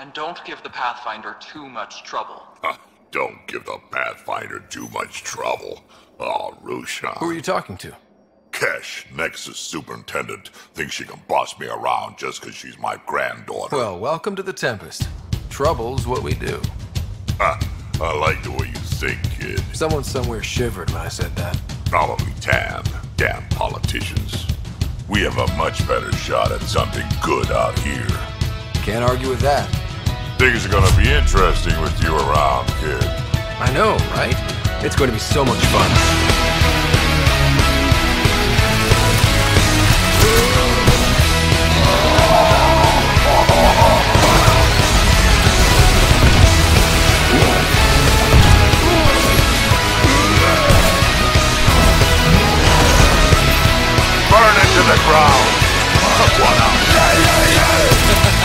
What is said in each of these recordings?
and don't give the Pathfinder too much trouble. Ah, don't give the Pathfinder too much trouble. Ah, oh, Rusha. Who are you talking to? Kesh, Nexus Superintendent, thinks she can boss me around just because she's my granddaughter. Well, welcome to the Tempest. Trouble's what we do. Ha, I like the way you think, kid. Someone somewhere shivered when I said that. Probably Tann. Damn politicians. We have a much better shot at something good out here. Can't argue with that. Things are gonna be interesting with you around, kid. I know, right? It's going to be so much fun. Burn into the ground! One out!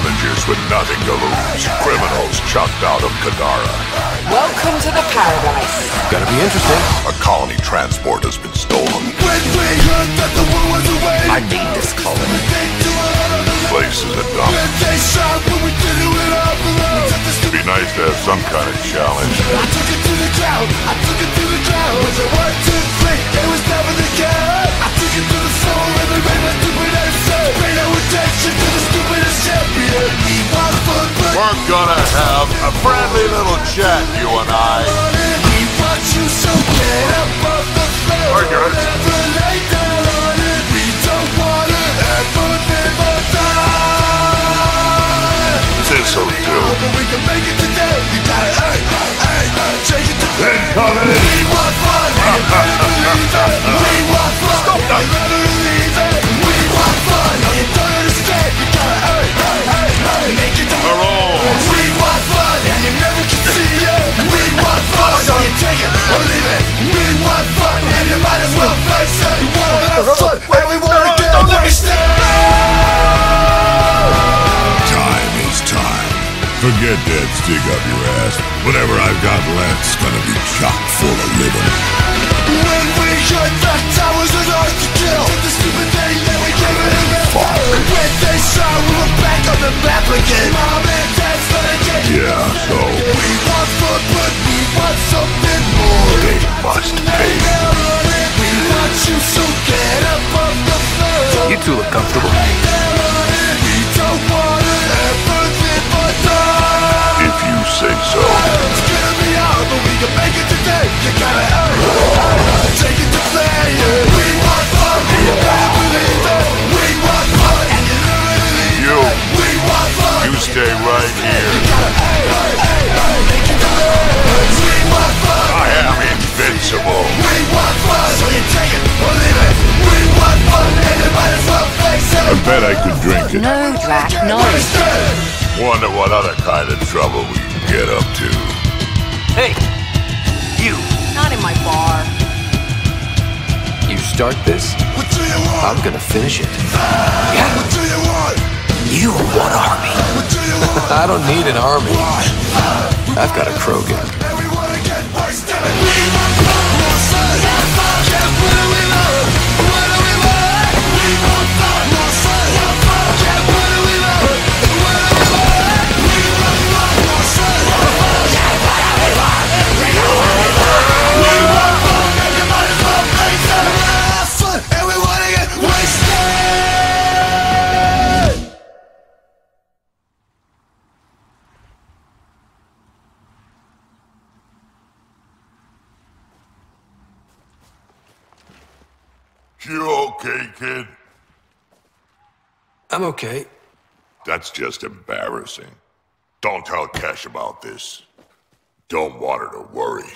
Scavengers with nothing to lose. Criminals chucked out of Kadara. Welcome to the paradise. Gonna be interesting. A colony transport has been stolen. I need this colony. Place is a dump. It'd Be nice to have some kind of challenge. I took it to the ground, I took it to the ground Was it one, two, three, it was never the count have a friendly little chat, you and I. we want you so get up That stick up your ass. Whatever I've got left's gonna be chock full of living. When we hit the towers of earth to kill The stupid thing that we gave it a rest When they saw we were back on the map again Mom and dad's gonna get Yeah, so We want food but we want something more they must pay. We want you so get up off the floor You two look comfortable. Want fun. I am invincible. We want fun, so you take it or leave it. We want fun, and you might as well face it. I bet I could drink it. No, Drack, no. Wasted. Wonder what other kind of trouble we can get up to. Hey! You! Not in my bar. You start this, What do you want? I'm gonna finish it. I don't need an army. I've got a Krogan. You okay, kid? I'm okay. That's just embarrassing. Don't tell Kesh about this. Don't want her to worry.